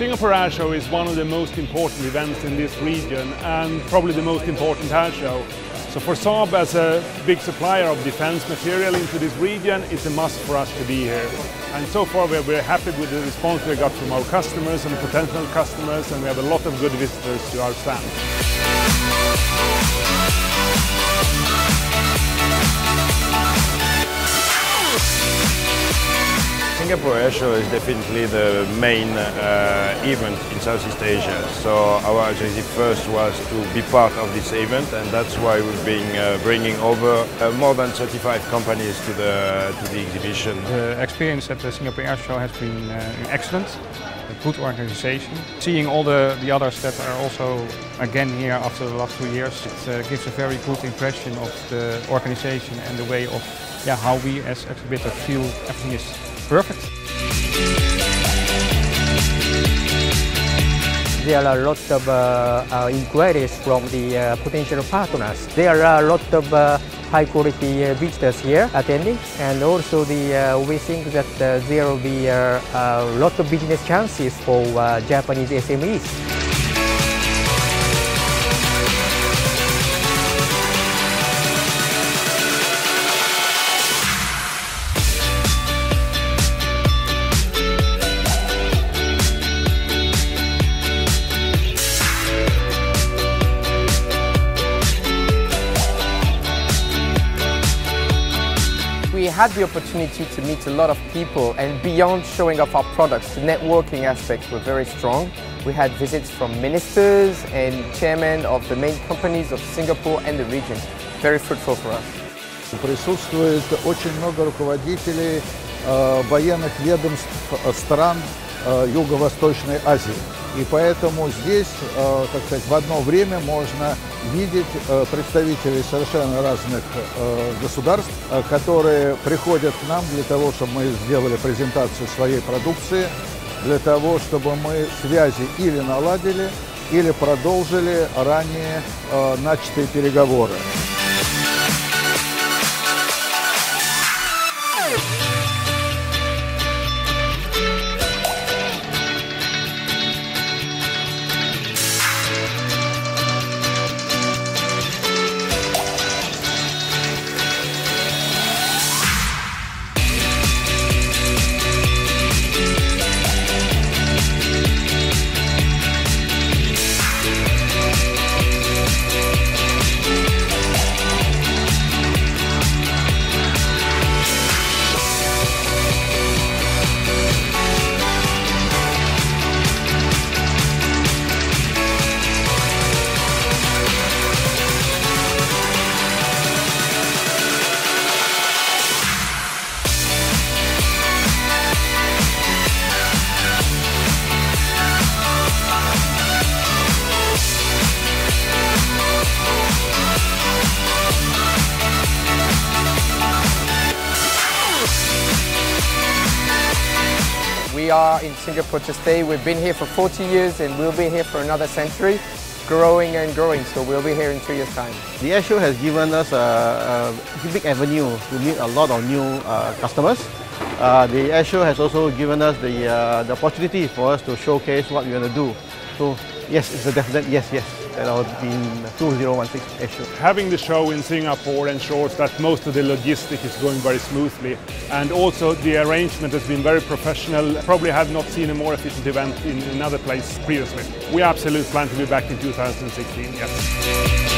Singapore Air Show is one of the most important events in this region and probably the most important air show. So for Saab as a big supplier of defense material into this region, it's a must for us to be here. And so far we're very happy with the response we got from our customers and potential customers and we have a lot of good visitors to our stand. Singapore Air Show is definitely the main uh, event in Southeast Asia. So our objective first was to be part of this event and that's why we've been uh, bringing over uh, more than 35 companies to the, to the exhibition. The experience at the Singapore Air Show has been uh, excellent. A good organization. Seeing all the, the others that are also again here after the last two years, it uh, gives a very good impression of the organization and the way of yeah, how we as exhibitors feel everything is perfect. There are a lot of uh, uh, inquiries from the uh, potential partners. There are a lot of uh, high quality visitors here attending and also the, we think that there will be a lot of business chances for Japanese SMEs. had the opportunity to meet a lot of people and beyond showing off our products, the networking aspects were very strong. We had visits from ministers and chairmen of the main companies of Singapore and the region. Very fruitful for us. Присутствует очень много руководителей э, военных ведомств э, стран э, Юго-Восточной Азии. И поэтому здесь, э, так сказать, в одно время можно видеть э, представителей совершенно разных э, государств, которые приходят к нам для того, чтобы мы сделали презентацию своей продукции, для того, чтобы мы связи или наладили, или продолжили ранее начатые переговоры. We are in Singapore to stay. We've been here for 40 years and we'll be here for another century, growing and growing. So we'll be here in two years' time. The air show has given us a, a big avenue to meet a lot of new uh, customers. Uh, the air show has also given us the, uh, the opportunity for us to showcase what we want to do. So yes, it's a definite yes, yes, that will be in 2016 air show. Having the show in Singapore ensures that most of the logistics is going very smoothly and also the arrangement has been very professional. Probably have not seen a more efficient event in another place previously. We absolutely plan to be back in 2016, yes.